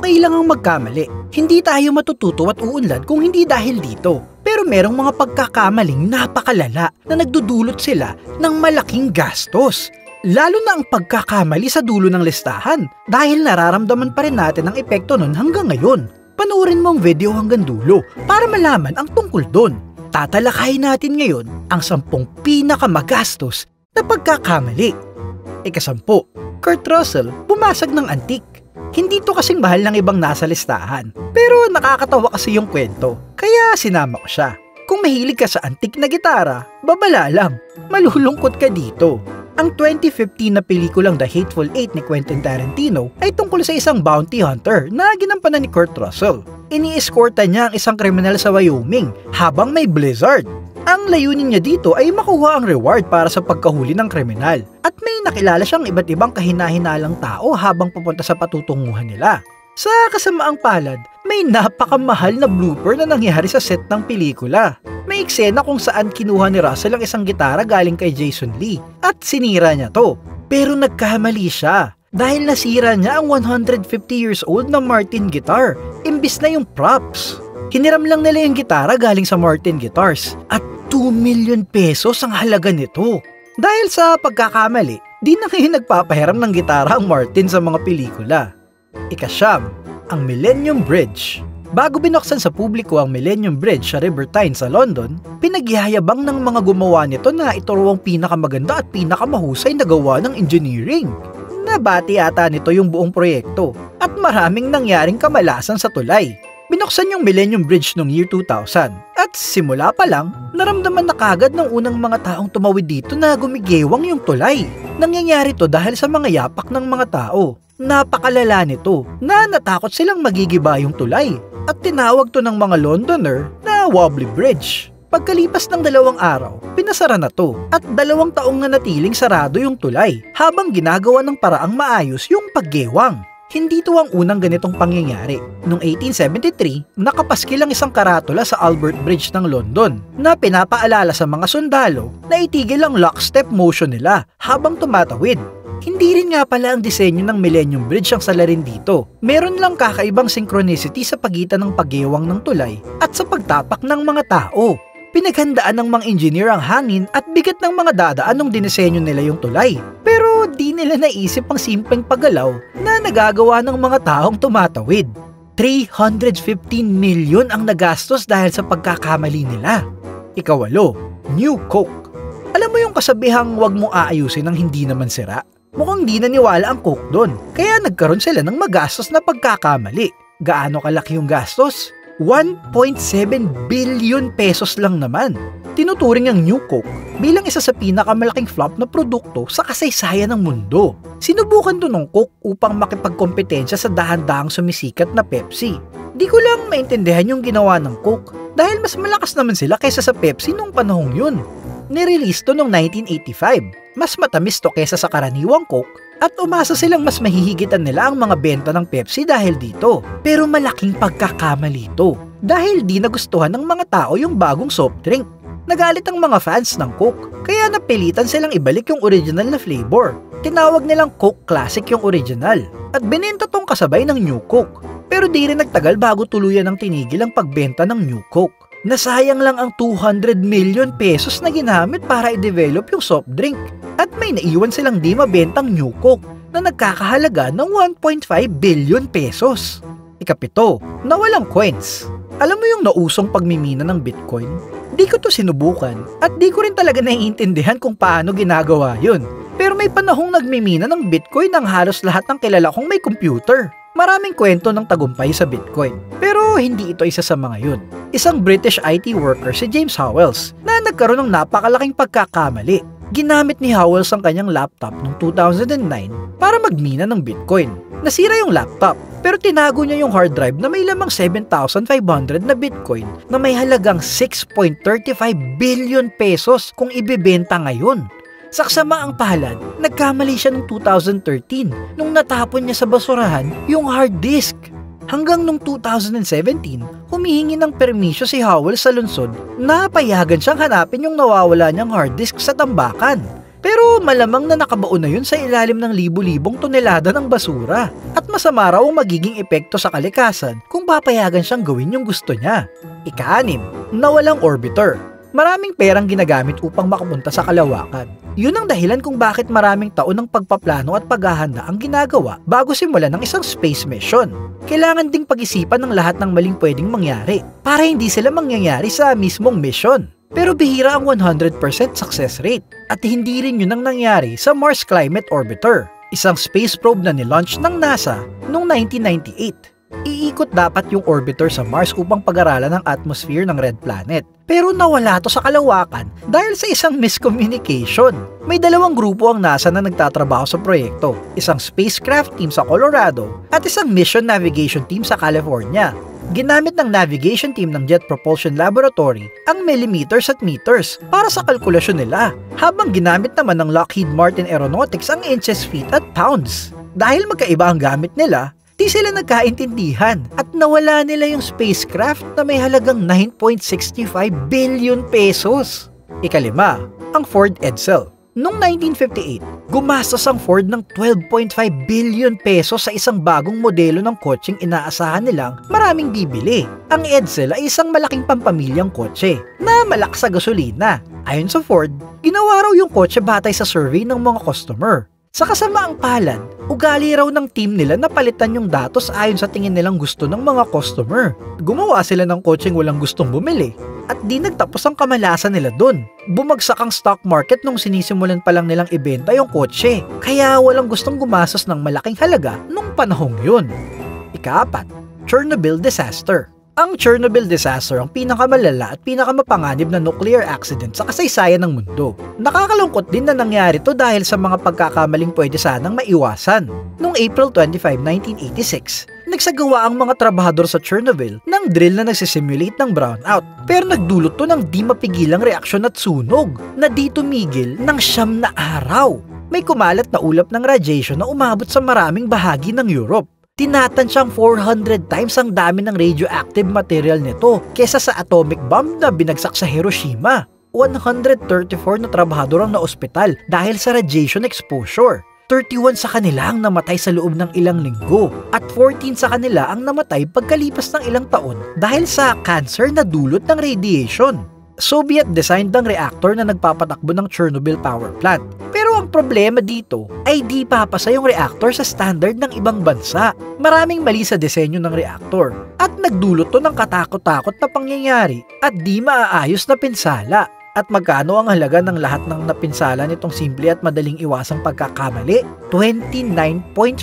Okay lang ang magkamali. Hindi tayo matututo at uunlad kung hindi dahil dito. Pero merong mga pagkakamaling napakalala na nagdudulot sila ng malaking gastos. Lalo na ang pagkakamali sa dulo ng listahan dahil nararamdaman pa rin natin ang epekto nun hanggang ngayon. Panoorin mo ang video hanggang dulo para malaman ang tungkol doon. Tatalakayin natin ngayon ang sampung pinakamagastos na pagkakamali. Ikasampu, Kurt Russell bumasag ng antik. Hindi to kasing mahal ng ibang nasa listahan. Pero nakakatawa kasi yung kwento, kaya sinama ko siya. Kung mahilig ka sa antik na gitara, babala lang. Malulungkot ka dito. Ang 2015 na pelikulang The Hateful Eight ni Quentin Tarantino ay tungkol sa isang bounty hunter na ginampanan ni Kurt Russell. Ini-escorta niya ang isang kriminal sa Wyoming habang may blizzard. Ang layunin niya dito ay makuha ang reward para sa pagkahuli ng kriminal at may nakilala siyang iba't ibang kahinahinalang tao habang pupunta sa patutunguhan nila. Sa kasamaang palad, may napakamahal na blooper na nangyari sa set ng pelikula. May eksena kung saan kinuha ni Russell ang isang gitara galing kay Jason Lee at sinira niya to. Pero nagkamali siya dahil nasira niya ang 150 years old na Martin guitar imbis na yung props. Hiniram lang nila yung gitara galing sa Martin Guitars at 2 million pesos ang halaga nito. Dahil sa pagkakamali, di na kayo nagpapahiram ng gitara ang Martin sa mga pelikula. Ikasyam, ang Millennium Bridge. Bago binuksan sa publiko ang Millennium Bridge sa River Tyne sa London, pinagyayabang ng mga gumawa nito na ito raw ang pinakamaganda at pinakamahusay na gawa ng engineering. Nabati ata nito yung buong proyekto at maraming nangyaring kamalasan sa tulay. Binuksan yung Millennium Bridge noong year 2000 at simula pa lang, naramdaman na kagad ng unang mga taong tumawid dito na gumigewang yung tulay. Nangyayari to dahil sa mga yapak ng mga tao. Napakalala nito na natakot silang magigiba yung tulay at tinawag to ng mga Londoner na Wobbly Bridge. Pagkalipas ng dalawang araw, pinasara na to at dalawang taong na natiling sarado yung tulay habang ginagawa ng paraang maayos yung paggewang. Hindi ito ang unang ganitong pangyayari. Noong 1873, nakapaskil ang isang karatula sa Albert Bridge ng London na pinapaalala sa mga sundalo na itigil ang lockstep motion nila habang tumatawid. Hindi rin nga pala ang disenyo ng Millennium Bridge ang salarin dito. Meron lang kakaibang synchronicity sa pagitan ng paggewang ng tulay at sa pagtapak ng mga tao. Pinaghandaan ng mga engineer ang hangin at bigat ng mga dadaan nung dinisenyo nila yung tulay. Pero di nila naisip ang simpleng paggalaw na nagagawa ng mga taong tumatawid. 315 million ang nagastos dahil sa pagkakamali nila. Ikawalo, New Coke. Alam mo yung kasabihang wag mo aayusin ng hindi naman sira? Mukhang di naniwala ang Coke doon, kaya nagkaroon sila ng magastos na pagkakamali. Gaano kalaki yung gastos? 1.7 billion pesos lang naman. Tinuturing ang New Coke bilang isa sa pinakamalaking flop na produkto sa kasaysayan ng mundo. Sinubukan to ng Coke upang makipagkompetensya sa dahan-dahang sumisikat na Pepsi. Di ko lang maintindihan yung ginawa ng Coke dahil mas malakas naman sila kaysa sa Pepsi nung panahong yun. Nirelease to noong 1985. Mas matamis to kaysa sa karaniwang Coke at umasa silang mas mahihigitan nila ang mga benta ng Pepsi dahil dito. Pero malaking pagkakamali ito dahil di nagustuhan ng mga tao yung bagong soft drink. Nagalit ang mga fans ng Coke kaya napilitan silang ibalik yung original na flavor. Tinawag nilang Coke Classic yung original at binenta tong kasabay ng New Coke. Pero di rin nagtagal bago tuluyan ng tinigil ang pagbenta ng New Coke. Nasayang lang ang 200 million pesos na ginamit para i-develop yung soft drink at may naiwan silang di mabentang New Coke na nagkakahalaga ng 1.5 billion pesos. Ikapito, nawalang coins. Alam mo yung nausong pagmimina ng Bitcoin? Di ko to sinubukan at di ko rin talaga naiintindihan kung paano ginagawa yun. Pero may panahong nagmimina ng Bitcoin ang halos lahat ng kilala kong may computer. Maraming kwento ng tagumpay sa Bitcoin. Pero hindi ito isa sa mga yun. Isang British IT worker si James Howells na nagkaroon ng napakalaking pagkakamali. Ginamit ni Howells ang kanyang laptop noong 2009 para magmina ng Bitcoin. Nasira yung laptop pero tinago niya yung hard drive na may lamang 7,500 na Bitcoin na may halagang 6.35 billion pesos kung ibebenta ngayon. Saksama ang palad, nagkamali siya noong 2013 nung natapon niya sa basurahan yung hard disk. Hanggang noong 2017, humihingi ng permisyo si Howell sa lungsod na payagan siyang hanapin yung nawawala niyang hard disk sa tambakan. Pero malamang na nakabaon na yun sa ilalim ng libu-libong tonelada ng basura. At masama raw ang magiging epekto sa kalikasan kung papayagan siyang gawin yung gusto niya. Ika-anim, nawalang orbiter. Maraming perang ginagamit upang makapunta sa kalawakan. Yun ang dahilan kung bakit maraming taon ng pagpaplano at paghahanda ang ginagawa bago simulan ng isang space mission. Kailangan ding pag-isipan ng lahat ng maling pwedeng mangyari para hindi sila mangyayari sa mismong mission. Pero bihira ang 100% success rate at hindi rin yun ang nangyari sa Mars Climate Orbiter, isang space probe na nilaunch ng NASA noong 1998. Iikot dapat yung orbiter sa Mars upang pag-aralan ang atmosphere ng red planet. Pero nawala to sa kalawakan dahil sa isang miscommunication. May dalawang grupo ang NASA na nagtatrabaho sa proyekto, isang spacecraft team sa Colorado at isang mission navigation team sa California. Ginamit ng navigation team ng Jet Propulsion Laboratory ang millimeters at meters para sa kalkulasyon nila, habang ginamit naman ng Lockheed Martin Aeronautics ang inches, feet at pounds. Dahil magkaiba ang gamit nila, di sila nagkaintindihan at nawala nila yung spacecraft na may halagang 9.65 billion pesos. Ikalima, ang Ford Edsel. Noong 1958, gumastos ang Ford ng 12.5 billion pesos sa isang bagong modelo ng kotseng inaasahan nilang maraming bibili. Ang Edsel ay isang malaking pampamilyang kotse na malakas sa gasolina. Ayon sa Ford, ginawa raw yung kotse batay sa survey ng mga customer. Sa kasamaang palad, ugali raw ng team nila na palitan yung datos ayon sa tingin nilang gusto ng mga customer. Gumawa sila ng kotseng walang gustong bumili at di nagtapos ang kamalasan nila dun. Bumagsak ang stock market nung sinisimulan pa lang nilang ibenta yung kotse, kaya walang gustong gumastos ng malaking halaga nung panahong yun. Ikaapat, Chernobyl Disaster ang Chernobyl disaster ang pinakamalala at pinakamapanganib na nuclear accident sa kasaysayan ng mundo. Nakakalungkot din na nangyari to dahil sa mga pagkakamaling pwede sanang maiwasan. Noong April 25, 1986, nagsagawa ang mga trabahador sa Chernobyl ng drill na nagsisimulate ng brownout. Pero nagdulot to ng di mapigilang reaksyon at sunog na di tumigil ng siyam na araw. May kumalat na ulap ng radiation na umabot sa maraming bahagi ng Europe tinatansiyang 400 times ang dami ng radioactive material nito kesa sa atomic bomb na binagsak sa Hiroshima. 134 na trabahador ang naospital dahil sa radiation exposure. 31 sa kanila ang namatay sa loob ng ilang linggo at 14 sa kanila ang namatay pagkalipas ng ilang taon dahil sa cancer na dulot ng radiation. Soviet-designed ang reactor na nagpapatakbo ng Chernobyl power plant. Ang problema dito ay di papasa yung reactor sa standard ng ibang bansa. Maraming mali sa disenyo ng reactor at nagdulot to ng katakot-takot na pangyayari at di maaayos na pinsala. At magkano ang halaga ng lahat ng napinsala nitong simple at madaling iwasang pagkakamali? 29.5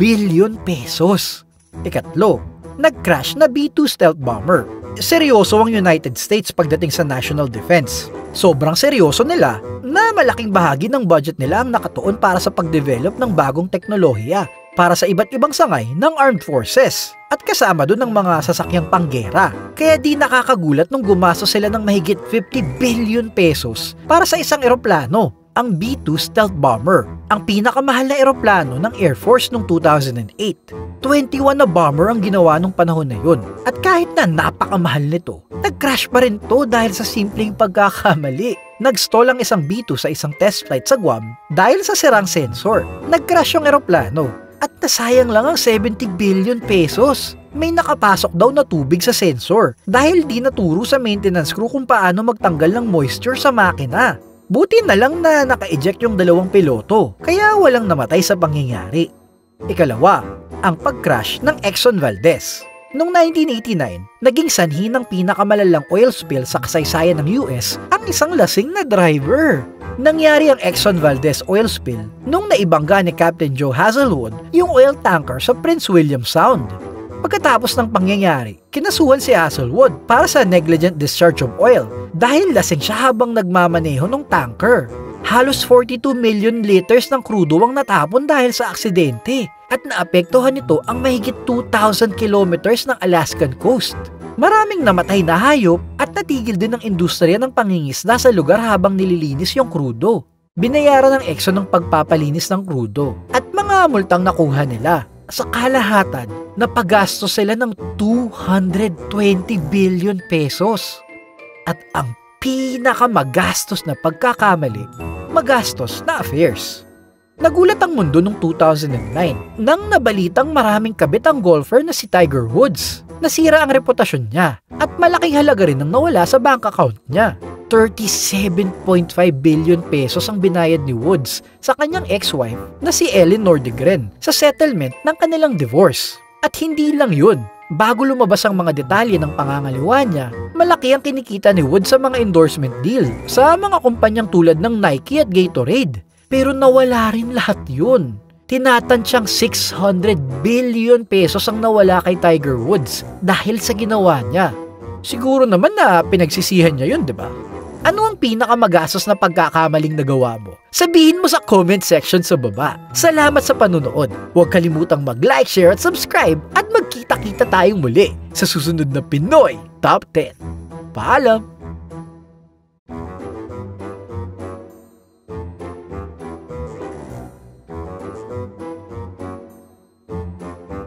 billion pesos. Ikatlo, nag-crash na B-2 stealth bomber seryoso ang United States pagdating sa national defense. Sobrang seryoso nila na malaking bahagi ng budget nila ang nakatuon para sa pagdevelop ng bagong teknolohiya para sa iba't ibang sangay ng armed forces at kasama doon ng mga sasakyang panggera. Kaya di nakakagulat nung gumastos sila ng mahigit 50 billion pesos para sa isang eroplano, ang B-2 stealth bomber, ang pinakamahal na eroplano ng Air Force noong 2008. 21 na bomber ang ginawa nung panahon na yun. At kahit na napakamahal nito, nag-crash pa rin to dahil sa simpleng pagkakamali. Nag-stall ang isang B-2 sa isang test flight sa Guam dahil sa sirang sensor. Nag-crash yung eroplano at nasayang lang ang 70 billion pesos. May nakapasok daw na tubig sa sensor dahil di naturo sa maintenance crew kung paano magtanggal ng moisture sa makina. Buti na lang na naka-eject yung dalawang piloto kaya walang namatay sa pangyayari. Ikalawa, ang pag-crash ng Exxon Valdez. Noong 1989, naging sanhi ng pinakamalalang oil spill sa kasaysayan ng US ang isang lasing na driver. Nangyari ang Exxon Valdez oil spill nung naibangga ni Captain Joe Hazelwood yung oil tanker sa Prince William Sound. Pagkatapos ng pangyayari, kinasuhan si Hazelwood para sa negligent discharge of oil dahil lasing siya habang nagmamaneho ng tanker. Halos 42 million liters ng krudo ang natapon dahil sa aksidente at naapektuhan nito ang mahigit 2,000 kilometers ng Alaskan coast. Maraming namatay na hayop at natigil din ang industriya ng pangingisda sa lugar habang nililinis yung krudo. Binayaran ng Exxon ng pagpapalinis ng krudo at mga multang nakuha nila. Sa kalahatan, napagastos sila ng 220 billion pesos. At ang pinakamagastos na pagkakamali magastos na affairs. Nagulat ang mundo noong 2009 nang nabalitang maraming kabit ang golfer na si Tiger Woods. Nasira ang reputasyon niya at malaking halaga rin ang nawala sa bank account niya. 37.5 billion pesos ang binayad ni Woods sa kanyang ex-wife na si Ellen Nordegren sa settlement ng kanilang divorce. At hindi lang yun, bago lumabas ang mga detalye ng pangangaliwa niya, malaki ang kinikita ni Woods sa mga endorsement deal sa mga kumpanyang tulad ng Nike at Gatorade. Pero nawala rin lahat yun. Tinatansyang 600 billion pesos ang nawala kay Tiger Woods dahil sa ginawa niya. Siguro naman na pinagsisihan niya yun, di ba? Ano ang pinakamagastos na pagkakamaling nagawa mo? Sabihin mo sa comment section sa baba. Salamat sa panunood. Huwag kalimutang mag-like, share at subscribe at magkita-kita tayong muli sa susunod na Pinoy Top 10. Paalam!